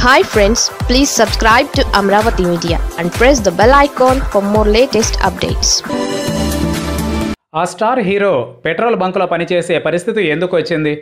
Hi friends please subscribe to Amaravati media and press the bell icon for more latest updates ఆ star hero petrol బంకులో పనిచేసే పరిస్థితి ఎందుకు వచ్చింది?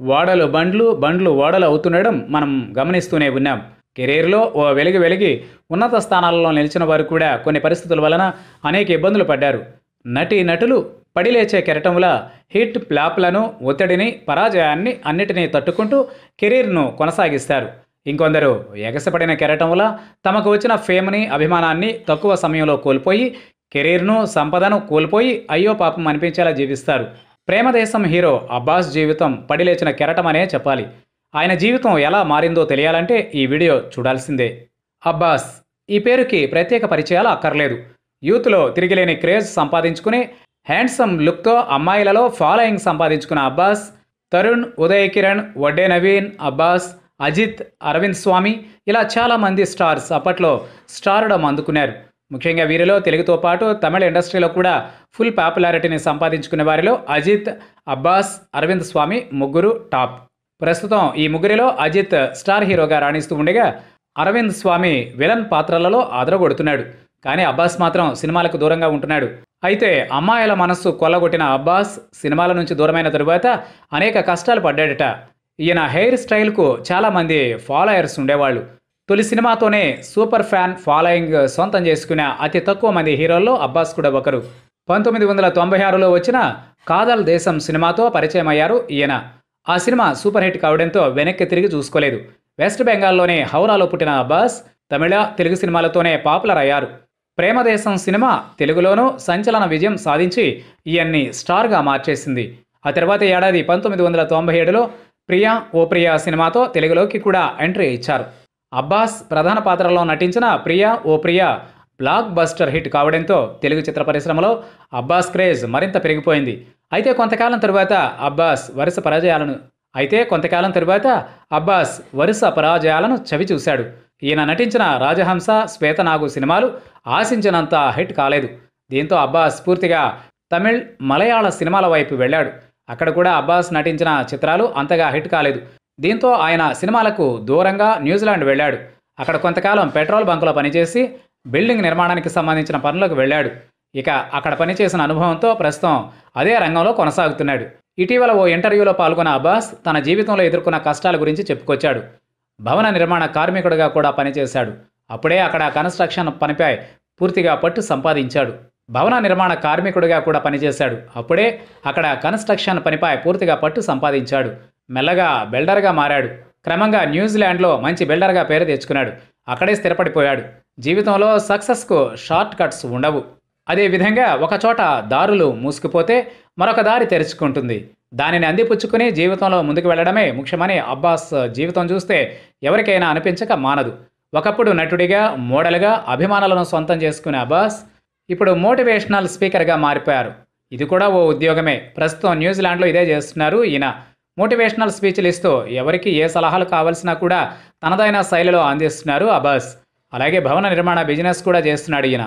ఓడలు బండ్లు బండ్లు ఓడలు అవుతుండడం మనం గమనిస్తూనే ఉన్నాం. కెరీర్లో ఓ వెలిగి వెలిగి ఉన్నత స్థానాలలో నిలిచిన వారు కూడా కొన్ని పరిస్థితుల వలన అనేక ఇబ్బందులు పడ్డారు. నటి నటులు పడిలేచే కెరటంలా హిట్ ప్లాప్లను ఒత్తిడిని పరాజయాన్ని అన్నిటినీ తట్టుకుంటూ కెరీర్ను కొనసాగిస్తారు. ఇంకొందరు ఎగసపడిన కెరటం వల్ల తమకు వచ్చిన ఫేమ్ని అభిమానాన్ని తక్కువ సమయంలో కోల్పోయి కెరీర్ను సంపదను కోల్పోయి అయ్యో పాపం అనిపించేలా జీవిస్తారు. ప్రేమదేశం హీరో అబ్బాస్ జీవితం పడిలేచిన కెరటమనే చెప్పాలి. ఆయన జీవితం ఎలా మారిందో తెలియాలంటే ఈ వీడియో చూడాల్సిందే. అబ్బాస్ ఈ పేరుకి ప్రత్యేక పరిచయాలు అక్కర్లేదు. యూత్లో తిరిగిలేని క్రేజ్ సంపాదించుకుని హ్యాండ్సమ్ లుక్తో అమ్మాయిలలో ఫాలోయింగ్ సంపాదించుకున్న అబ్బాస్ తరుణ్ ఉదయ్ కిరణ్ వడ్డే నవీన్ అబ్బాస్ అజిత్ అరవింద్ స్వామి ఇలా చాలామంది స్టార్స్ అప్పట్లో స్టార్డమ్ అందుకున్నారు. ముఖ్యంగా వీరిలో తెలుగుతో పాటు తమిళ ఇండస్ట్రీలో కూడా ఫుల్ పాపులారిటీని సంపాదించుకునే వారిలో అజిత్ అబ్బాస్ అరవింద్ స్వామి ముగ్గురు టాప్. ప్రస్తుతం ఈ ముగ్గురిలో అజిత్ స్టార్ హీరోగా రాణిస్తూ ఉండగా అరవింద్ స్వామి విలన్ పాత్రలలో అదరగొడుతున్నాడు కానీ అబ్బాస్ మాత్రం సినిమాలకు దూరంగా ఉంటున్నాడు. అయితే అమ్మాయిల మనస్సు కొల్లగొట్టిన అబ్బాస్ సినిమాల నుంచి దూరమైన తరువాత అనేక కష్టాలు పడ్డాడట. ఈయన హెయిర్ స్టైల్కు చాలామంది ఫాలోయర్స్ ఉండేవాళ్ళు. తొలి సినిమాతోనే సూపర్ ఫ్యాన్ ఫాలోయింగ్ సొంతం చేసుకున్న అతి తక్కువ మంది హీరోల్లో అబ్బాస్ కూడా ఒకరు. పంతొమ్మిది వందల తొంభై ఆరులో వచ్చిన కాదల్ దేశం సినిమాతో పరిచయం అయ్యారు ఈయన. ఆ సినిమా సూపర్ హిట్ కావడంతో వెనక్కి తిరిగి చూసుకోలేదు. వెస్ట్ బెంగాల్లోని హౌరాలో పుట్టిన అబ్బాస్ తమిళ తెలుగు సినిమాలతోనే పాపులర్ అయ్యారు. ప్రేమదేశం సినిమా తెలుగులోనూ సంచలన విజయం సాధించి ఈయన్ని స్టార్గా మార్చేసింది. ఆ తర్వాత ఏడాది పంతొమ్మిది వందల తొంభై ఏడులో ప్రియా ఓ ప్రియా సినిమాతో తెలుగులోకి కూడా ఎంట్రీ ఇచ్చారు. అబ్బాస్ ప్రధాన పాత్రలో నటించిన Priya O Priya blockbuster hit కావడంతో తెలుగు చిత్ర పరిశ్రమలో అబ్బాస్ క్రేజ్ మరింత పెరిగిపోయింది. అయితే కొంతకాలం తరువాత అబ్బాస్ వరుస పరాజయాలను అయితే కొంతకాలం తరువాత అబ్బాస్ వరుస పరాజయాలను చవిచూశాడు ఈయన నటించిన రాజహంస శ్వేతనాగు సినిమాలు ఆశించినంత హిట్ కాలేదు. దీంతో అబ్బాస్ పూర్తిగా తమిళ్ మలయాళ సినిమాల వైపు వెళ్ళాడు. అక్కడ కూడా అబ్బాస్ నటించిన చిత్రాలు అంతగా హిట్ కాలేదు. దీంతో ఆయన సినిమాలకు దూరంగా న్యూజిలాండ్ వెళ్ళాడు. అక్కడ కొంతకాలం పెట్రోల్ బంకులో పనిచేసి బిల్డింగ్ నిర్మాణానికి సంబంధించిన పనులకు వెళ్ళాడు. ఇక అక్కడ పనిచేసిన అనుభవంతో ప్రస్తుతం అదే రంగంలో కొనసాగుతున్నాడు. ఇటీవల ఓ ఇంటర్వ్యూలో పాల్గొన్న అబ్బాస్ తన జీవితంలో ఎదుర్కొన్న కష్టాల గురించి చెప్పుకొచ్చాడు. భవన నిర్మాణ కార్మికుడిగా కూడా పనిచేశాడు. అప్పుడే అక్కడ కన్స్ట్రక్షన్ పనిపై పూర్తిగా పట్టు సంపాదించాడు. భవన నిర్మాణ కార్మికుడిగా కూడా పనిచేశాడు. అప్పుడే అక్కడ కన్స్ట్రక్షన్ పనిపై పూర్తిగా పట్టు సంపాదించాడు. మెల్లగా బిల్డర్గా మారాడు. క్రమంగా న్యూజిలాండ్లో మంచి బిల్డర్గా పేరు తెచ్చుకున్నాడు. అక్కడే స్థిరపడిపోయాడు. జీవితంలో సక్సెస్కు షార్ట్ కట్స్ ఉండవు. అదేవిధంగా ఒకచోట దారులు మూసుకుపోతే మరొక దారి తెరుచుకుంటుంది. దానిని అందిపుచ్చుకుని జీవితంలో ముందుకు వెళ్ళడమే ముఖ్యమని అబ్బాస్ జీవితం చూస్తే ఎవరికైనా అనిపించక మానదు. ఒకప్పుడు నటుడిగా మోడల్గా అభిమానులను సొంతం చేసుకునే అబ్బాస్ ఇప్పుడు మోటివేషనల్ స్పీకర్గా మారిపోయారు. ఇది కూడా ఓ ఉద్యోగమే. ప్రస్తుతం న్యూజిలాండ్లో ఇదే చేస్తున్నారు ఈయన. మోటివేషనల్ స్పీచ్లు ఇస్తూ ఎవరికి ఏ సలహాలు కావాల్సినా కూడా తనదైన శైలిలో అందిస్తున్నారు అబాస్. అలాగే భవన నిర్మాణ బిజినెస్ కూడా చేస్తున్నాడు ఈయన.